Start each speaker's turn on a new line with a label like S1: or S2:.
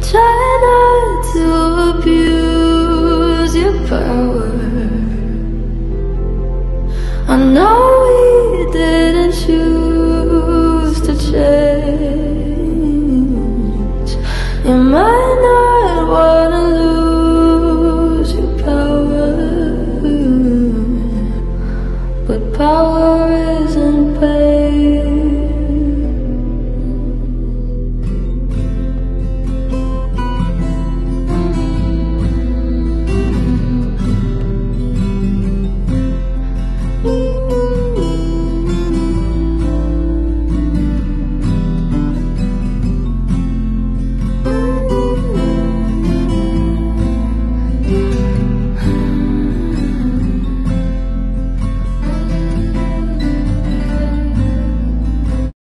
S1: try not to abuse your power? I know we didn't choose to change. You might not wanna lose your power, but power isn't.